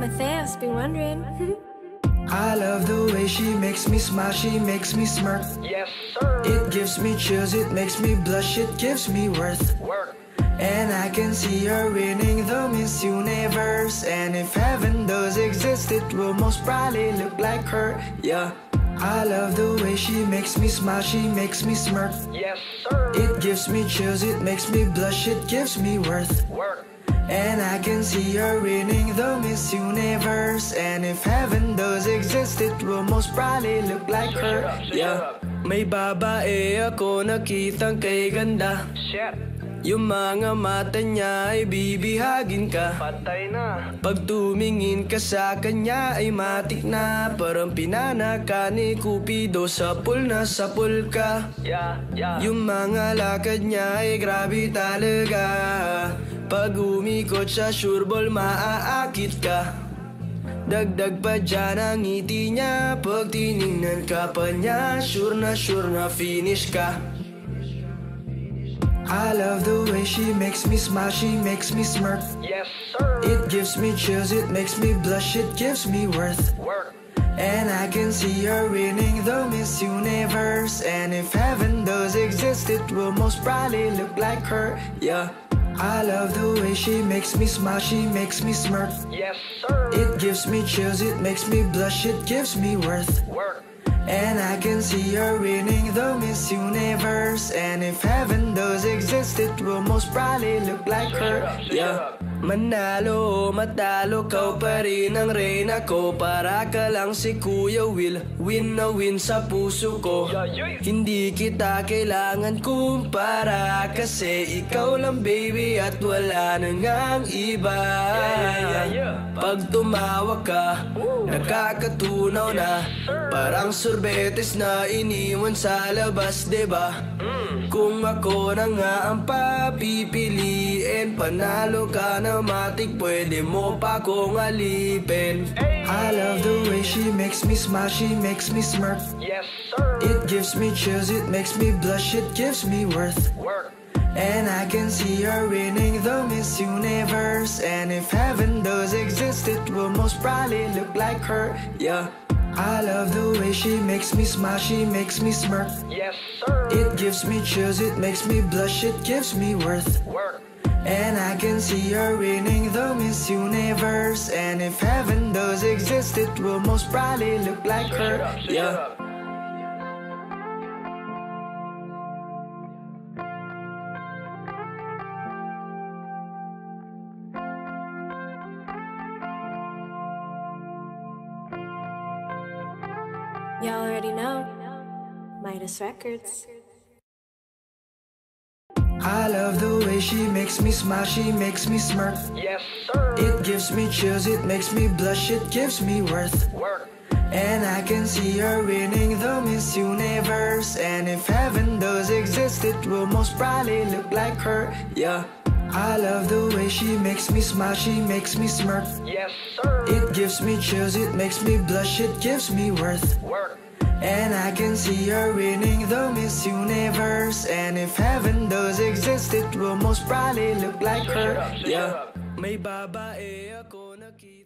Matthaios, been wondering. I love the way she makes me smile, she makes me smirk. Yes, sir. It gives me chills, it makes me blush, it gives me worth. Work. And I can see her winning the Miss Universe. And if heaven does exist, it will most probably look like her. Yeah. I love the way she makes me smile, she makes me smirk. Yes, sir. It gives me chills, it makes me blush, it gives me worth. Work. And I can see her winning the Miss Universe. And if heaven does exist, it will most probably look like her. Yeah. May babae ako nakitang kay ganda. Yung mga mata niya ay bibihagin ka. Patay na. Pag tumingin ka sa kanya ay matik na Parang pinana ka ni Cupido Sa pool na sa pool ka Yeah, yeah. Yung mga lakad niya ay grabe talaga Pag umikot sa sureball maaakit ka Dagdag pa dyan ang ngiti niya Pag tiningnan ka pa niya Sure na sure na finish ka I love the way she makes me smile, she makes me smirk Yes, sir. It gives me chills, it makes me blush, it gives me worth. Work. And I can see her winning the Miss Universe. And if heaven does exist, it will most probably look like her. Yeah. I love the way she makes me smile, she makes me smirk. Yes, sir. It gives me chills, it makes me blush, it gives me worth. Work. And I can see her winning the Miss Universe. And if heaven does exist, it will most probably look like her. Yeah. Manalo o matalo, kau pa rin ang reyna ko Para ka lang si Kuya Will, win na win sa puso ko Hindi kita kailangan kumpara Kasi ikaw lang baby at wala nang ang iba. Pag tumawa ka, nakakatunaw na. Parang sorbetes na iniwan sa labas, ba? Kung ako na nga ang papipiliin Panalo ka na matik, pwede mo pa kong alipin. I love the way she makes me smile, she makes me smirk. Yes, sir. It gives me chills, it makes me blush, it gives me worth. Work. And I can see her winning the Miss Universe. And if heaven does exist, it will most probably look like her. Yeah. I love the way she makes me smile, she makes me smirk. Yes, sir. It gives me chills, it makes me blush, it gives me worth. Work. and I can see her winning the Miss Universe. And if heaven does exist, it will most probably look like her. Yeah Y'all already know. Midas Records. I love the way she makes me smile, she makes me smirk Yes, sir. It gives me chills, it makes me blush, it gives me worth Work. And I can see her winning the Miss Universe And if heaven does exist, it will most probably look like her Yeah I love the way she makes me smile, she makes me smirk. Yes, sir. It gives me chills, it makes me blush, it gives me worth. Work. And I can see her winning the Miss Universe. And if heaven does exist, it will most probably look like her. Yeah. May babae ako nakitang kay